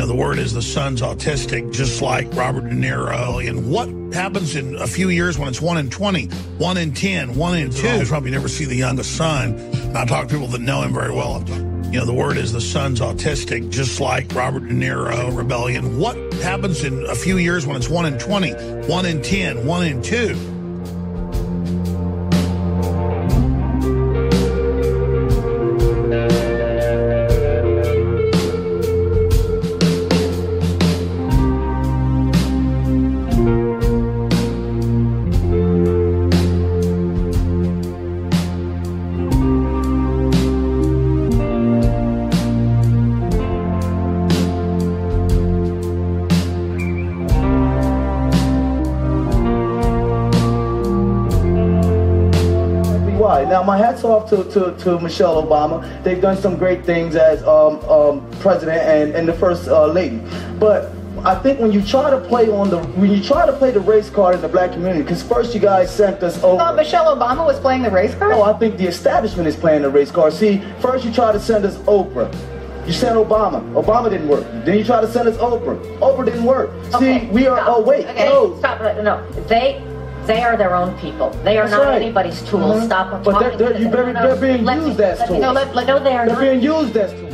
You know, the word is the son's autistic, just like Robert De Niro. And what happens in a few years when it's 1 in 20, 1 in 10, 1 in 2? Trump, you never see the youngest son. And I talk to people that know him very well. You know, the word is the son's autistic, just like Robert De Niro, Rebellion. What happens in a few years when it's 1 in 20, 1 in 10, 1 in 2? Now, my hat's off to, to, to Michelle Obama. They've done some great things as um, um, president and, and the first uh, lady. But I think when you try to play on the when you try to play the race card in the black community, because first you guys sent us over. thought Michelle Obama was playing the race card. No, I think the establishment is playing the race card. See, first you try to send us Oprah. You sent Obama. Obama didn't work. Then you try to send us Oprah. Oprah didn't work. Okay, See, we are. stop. Oh wait, Okay, no. stop. No, they. They are their own people. They are That's not right. anybody's tool. Mhm. Stop But they're- talking they're- to you them. very- No, no, they're being let me- used as tools. No, let, let- no, they are They're not. being used as tools.